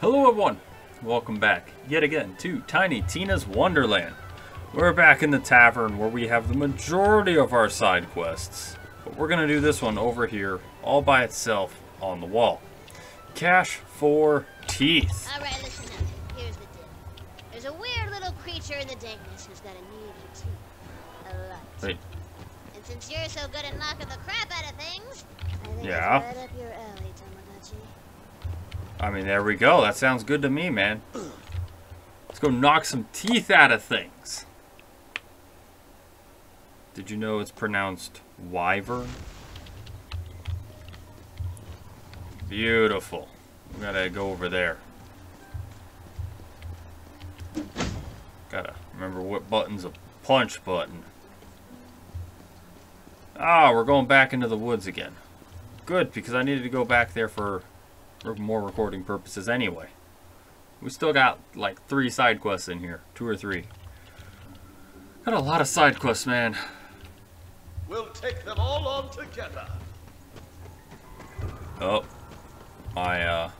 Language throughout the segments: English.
Hello everyone, welcome back yet again to Tiny Tina's Wonderland. We're back in the tavern where we have the majority of our side quests. But we're gonna do this one over here, all by itself, on the wall. Cash for teeth. Alright, listen up. Here's the deal. There's a weird little creature in the dankness who's got a need for teeth. A lot. Wait, And since you're so good at knocking the crap out of things, I think Yeah? it's right up your alley. I mean, there we go. That sounds good to me, man. Let's go knock some teeth out of things. Did you know it's pronounced wyvern? Beautiful. We gotta go over there. Gotta remember what button's a punch button. Ah, we're going back into the woods again. Good, because I needed to go back there for for more recording purposes anyway. We still got like three side quests in here. Two or three. Got a lot of side quests, man. We'll take them all on together. Oh. My, uh...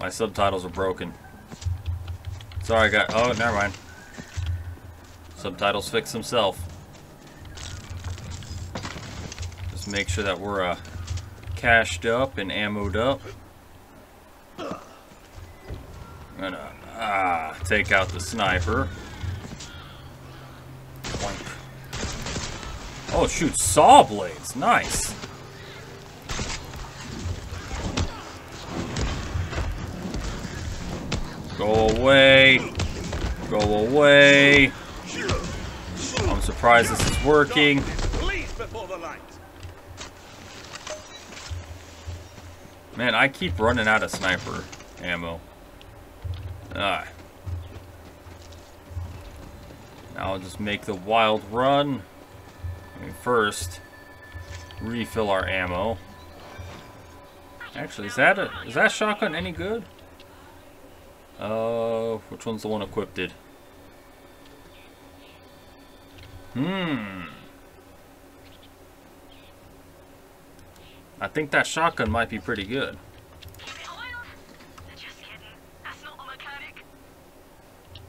My subtitles are broken. Sorry, guys. Oh, never mind. Subtitles fix themselves. Just make sure that we're, uh, cashed up and ammoed up. Gonna, ah, take out the sniper. Oh, shoot, saw blades. Nice. Go away. Go away. I'm surprised this is working. Man, I keep running out of sniper ammo. Ah. Now I'll just make the wild run. I mean, first, refill our ammo. Actually, is that a, is that shotgun any good? Uh, which one's the one equipped? Hmm. I think that shotgun might be pretty good.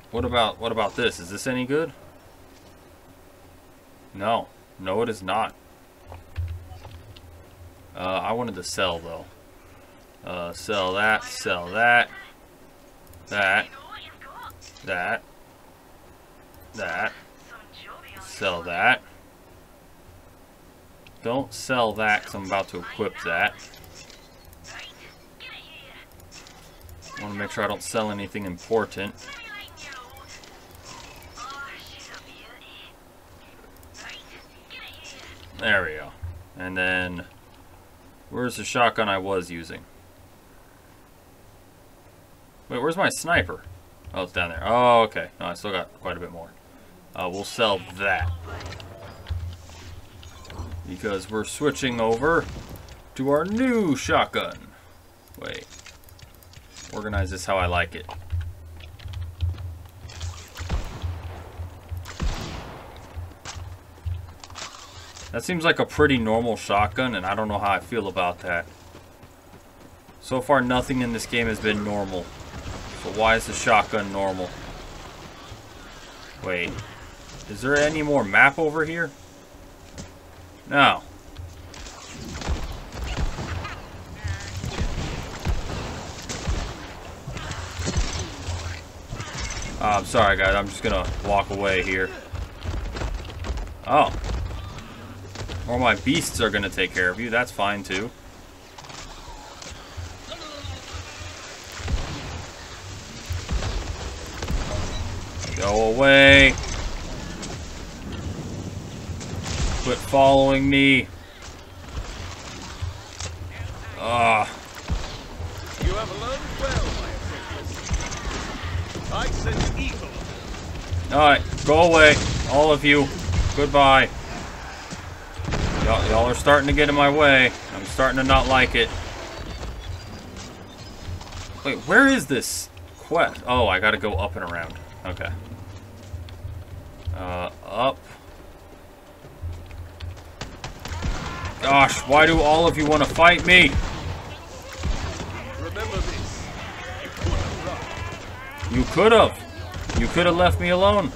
What about what about this? Is this any good? No. No, it is not. Uh, I wanted to sell though. Uh, sell that, sell that, that, that, that, sell that. Don't sell that because I'm about to equip that. I want to make sure I don't sell anything important. There we go. And then, where's the shotgun I was using? Wait, where's my sniper? Oh, it's down there. Oh, okay. No, I still got quite a bit more. Uh, we'll sell that. Because we're switching over to our new shotgun. Wait. Organize this how I like it. That seems like a pretty normal shotgun, and I don't know how I feel about that. So far, nothing in this game has been normal. So why is the shotgun normal? Wait. Is there any more map over here? No. Oh, I'm sorry, guys. I'm just gonna walk away here. Oh. Or my beasts are gonna take care of you. That's fine too. Go away. Quit following me. Ah, You have learned well, my apprentice. I sense evil. alright, go away. All of you. Goodbye. Y'all y'all are starting to get in my way. I'm starting to not like it. Wait, where is this quest? Oh, I gotta go up and around. Okay. Uh, up. Gosh, why do all of you want to fight me? Remember this. You couldn't. You could have. You could have left me alone.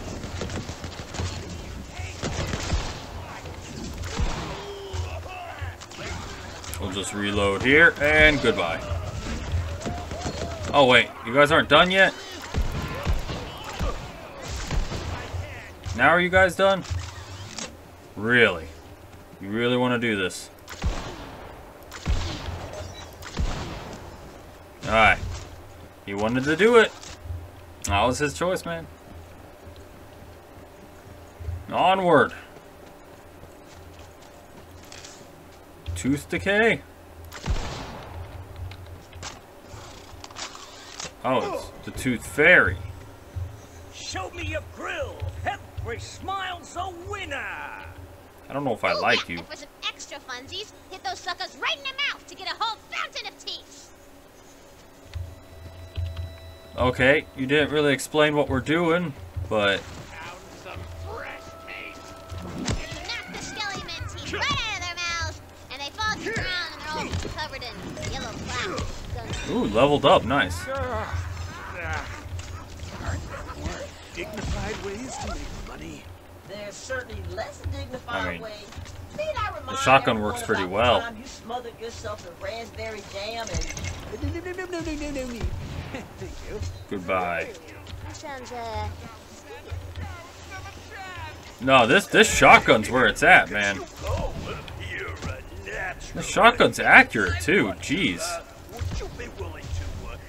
We'll just reload here and goodbye. Oh wait, you guys aren't done yet? Now are you guys done? Really? You really want to do this? Alright. He wanted to do it. That was his choice, man. Onward. Tooth decay. Oh, it's the tooth fairy. Show me your grill. Every smile's a winner. I don't know if I Oh, like yeah, you. And for some extra funsies, hit those suckers right in the mouth to get a whole fountain of teeth. Okay, you didn't really explain what we're doing, but You knock the skelly men teeth right out of their mouths, and they fall to the ground and they're all covered in yellow clouds. ooh, leveled up, nice. Ah, ah. Dignified ways to make money. There's certainly less dignified I mean, ways. Need I remind shotgun works pretty well. You smothered yourself in raspberry jam and. Goodbye. That sounds, uh, No, this this shotgun's where it's at, man. You're a natural. The shotgun's accurate too. Jeez.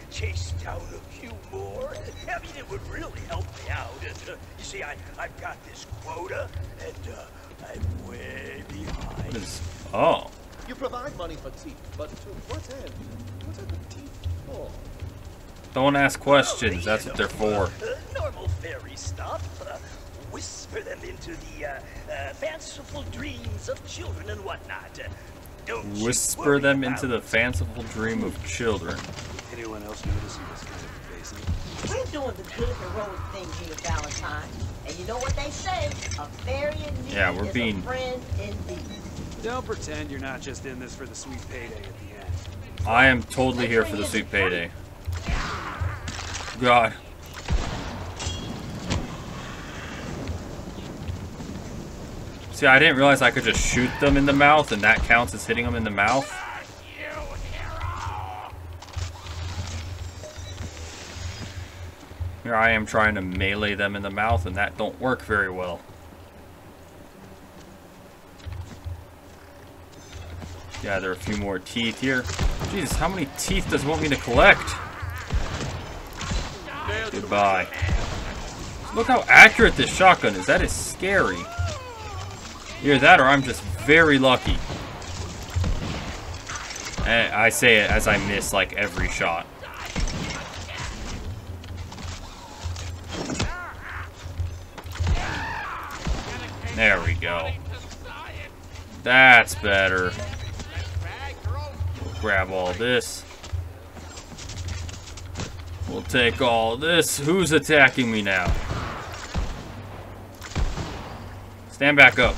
Would you be willing to chase down a few more? I mean, it would really help me out. And, uh, you see, I, I've got this quota, and uh, I'm way behind. What is? Oh, You provide money for teeth, but to what end? What are the teeth for? don't ask questions. That's what they're for. Uh, normal fairy stuff. Uh, whisper them into the uh, uh, fanciful dreams of children and whatnot. Uh, don't Whisper them into the fanciful dream of children. Anyone else noticing this kind of invasive? we're doing the good heroic thing here, Valentine. And you know what they say? A fairy in need Yeah, we're is being- a friend indeed. Don't pretend you're not just in this for the sweet payday at the end. I am totally here for the sweet payday. God. See, I didn't realize I could just shoot them in the mouth, and that counts as hitting them in the mouth. Here I am trying to melee them in the mouth, and that don't work very well. Gather a few more teeth here. Jesus, how many teeth does it want me to collect? Goodbye. Look how accurate this shotgun is. That is scary. Either that or I'm just very lucky. And I say it as I miss like every shot. That's better. We'll grab all this. We'll take all this. Who's attacking me now? Stand back up.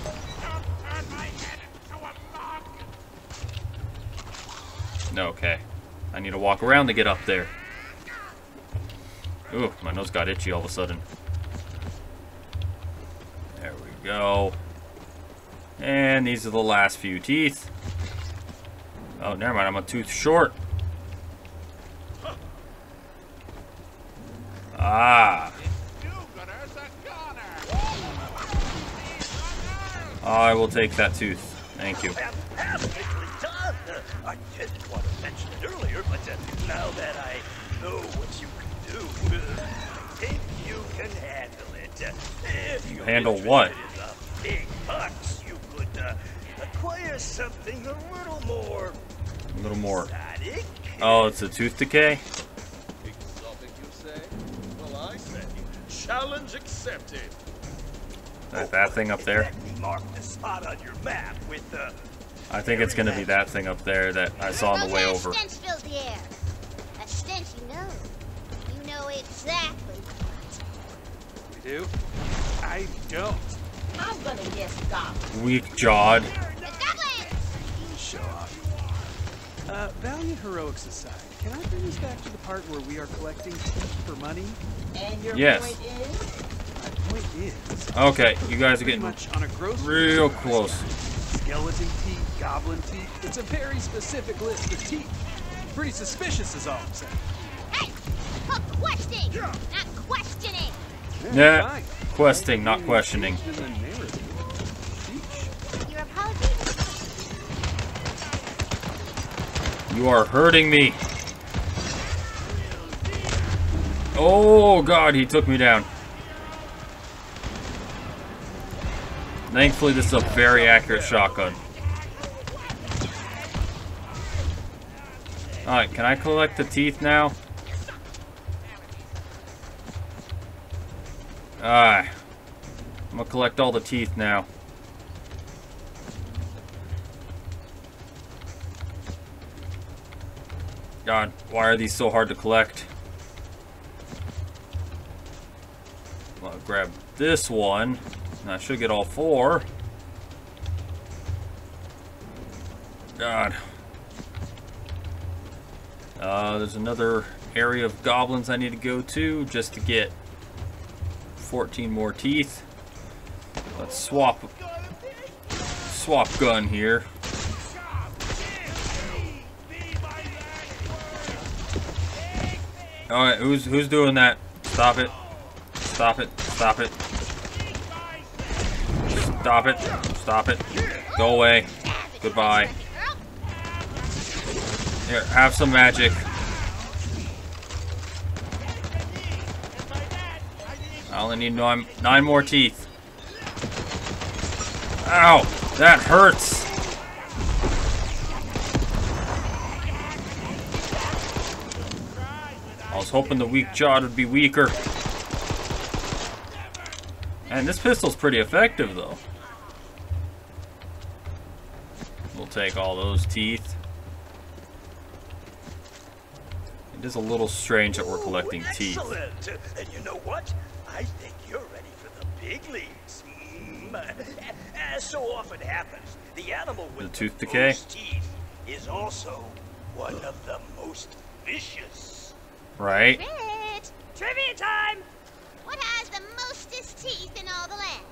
No, okay. I need to walk around to get up there. Ooh, my nose got itchy all of a sudden. There we go. And these are the last few teeth. Oh, never mind. I'm a tooth short. Ah. I will take that tooth. Thank you. I didn't want to mention it earlier, but uh, now that I know what you can do, uh, I think you can handle it. Uh, Handle what? Acquire something a little more A little more. exotic. Oh, it's a tooth decay? Exotic, you say? Well, I say, challenge accepted. That, that thing up there? Exactly mark the spot on your map with uh, I think it's gonna be that thing up there that I saw on the way Those over. stench fills the air. A stench you know. You know exactly what. We do? I don't. I'm gonna guess goblin. Weak jawed. Uh, Valiant Heroic Society. Can I bring us back to the part where we are collecting teeth for money? And your Yes. point is? My point is, Okay, you guys are getting much on a grocery real close. Skeleton teeth, goblin teeth. It's a very specific list of teeth. Pretty suspicious is all I'm saying. Hey! Called questing, not questioning. Yeah, fine. questing, not Maybe questioning. You are hurting me. Oh god, he took me down. Thankfully, this is a very accurate shotgun. Alright, can I collect the teeth now? Ah. I'm gonna collect all the teeth now. God, why are these so hard to collect? I'll grab this one. and I should get all four. God. Uh, there's another area of goblins I need to go to just to get 14 more teeth. Let's swap swap gun here. All right, who's who's doing that? Stop it! Stop it! Stop it! Stop it! Stop it! Go away! Goodbye. Here, have some magic. I only need nine, nine more teeth. Ow! That hurts! Was hoping the weak jaw would be weaker. And this pistol's pretty effective, though. We'll take all those teeth. It is a little strange that we're collecting Ooh, teeth. And you know what? I think you're ready for the big leagues. Mm. As so often happens, the animal with The tooth decay? most teeth is also one of the most vicious. Right? Rich, Trivia time! what has the mostest teeth in all the land?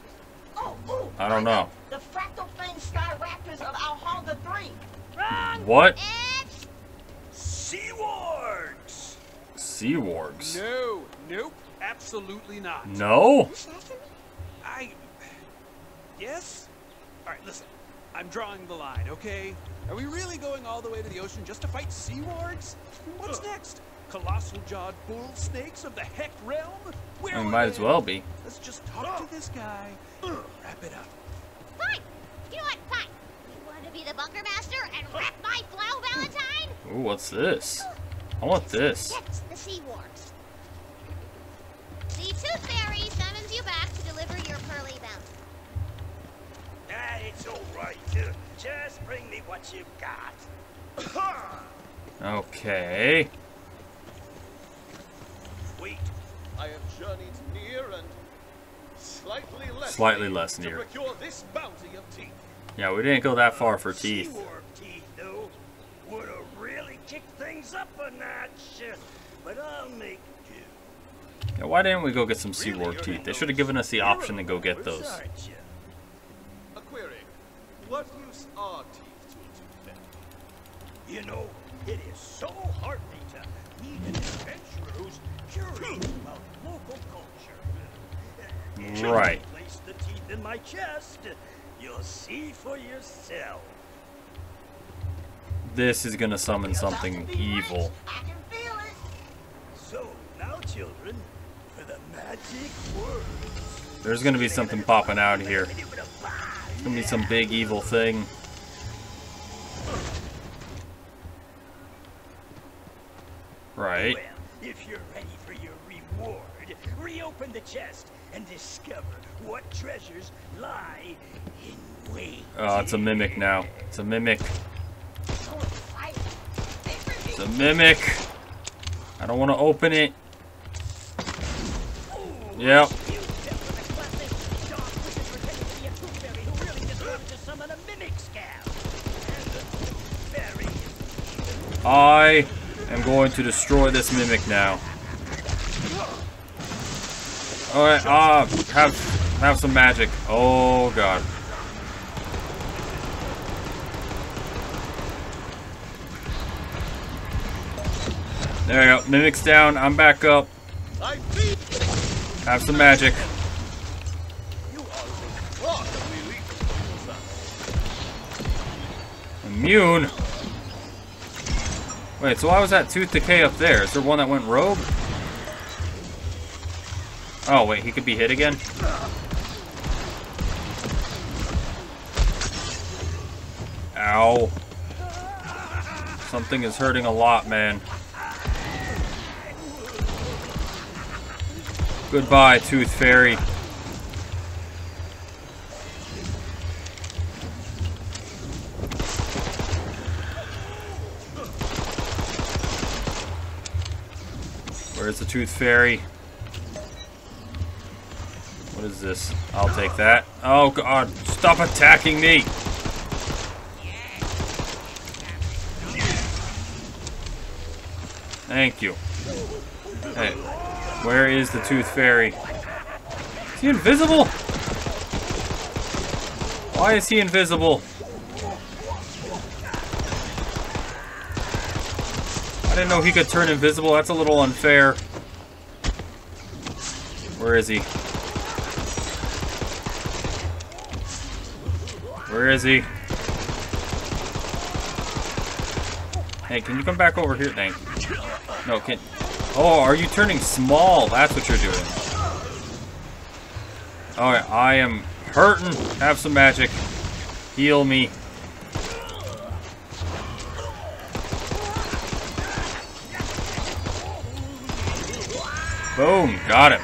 Oh, ooh, I don't know. The fractal flame sky raptors of Alhonga 3. Wrong. What? It's Sea wargs! Sea wargs. No, nope, absolutely not. No? I. Yes? Alright, listen. I'm drawing the line, okay? Are we really going all the way to the ocean just to fight sea wargs? What's next? Colossal jawed bull snakes of the Heck realm? Where We were might as well be. Let's just talk to this guy. Wrap it up. Fine. You know what? Fine. You want to be the bunker master and wreck my flow, Valentine? Ooh, what's this? I want this. Get the sea wargs. The tooth fairy summons you back to deliver your pearly bounty. Ah, it's all right. Just bring me what you've got. Okay. Wait, I have journeyed near and slightly less Slightly less to near. procure this bounty of teeth. Yeah, we didn't go that far for teeth. Teeth, though, would have really kicked things up a notch. But I'll make do. Yeah, why didn't we go get some sea Really, warg teeth? They should have given us the option to go get heroes, those. aren't you? A culture. Right. Place the teeth in my chest. You'll see for yourself. This is gonna summon something evil. rich. I can feel it. So now, children, for the magic words. There's gonna be something popping out here. It's gonna be some big evil thing. Right. Well, if you're ready for your reward, reopen the chest and discover what treasures lie in wait. Oh, ah, it's a mimic now. It's a mimic. It's a mimic. I don't want to open it. Yep. I am going to destroy this mimic now. Alright, ah, have have some magic. Oh god. There we go. Mimic's down. I'm back up. Have some magic. Immune? Wait, so why was that tooth decay up there? Is there one that went rogue? Oh, wait, he could be hit again? Ow. Something is hurting a lot, man. Goodbye, Tooth Fairy. Where's the Tooth Fairy? What is this? I'll take that. Oh god, stop attacking me! Thank you. Hey, where is the Tooth Fairy? Is he invisible? Why is he invisible? I didn't know he could turn invisible. That's a little unfair. Where is he? Where is he? Hey, can you come back over here? Thank you. No, can... Oh, are you turning small? That's what you're doing. Alright, I am hurting. Have some magic. Heal me. Boom, got him.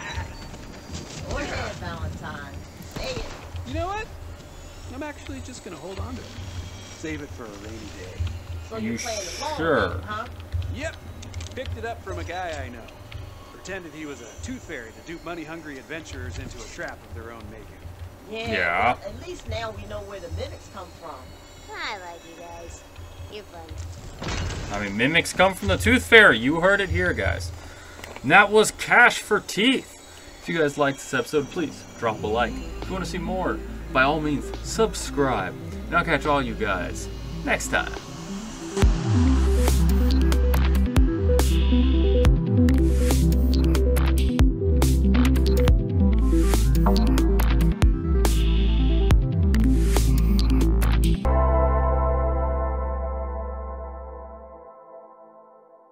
Go ahead, Valentine. Say it. You know what? I'm actually just gonna hold on to it. Save it for a rainy day. So You you're playing the long sure? game, huh? Yep. Picked it up from a guy I know. Pretended he was a tooth fairy to dupe money-hungry adventurers into a trap of their own making. Yeah. Yeah. but At least now we know where the mimics come from. I like you guys. You're fun. I mean, mimics come from the Tooth Fairy. You heard it here, guys. And that was Cash for Teeth. If you guys liked this episode, please drop a like. If you want to see more, by all means, subscribe. And I'll catch all you guys next time.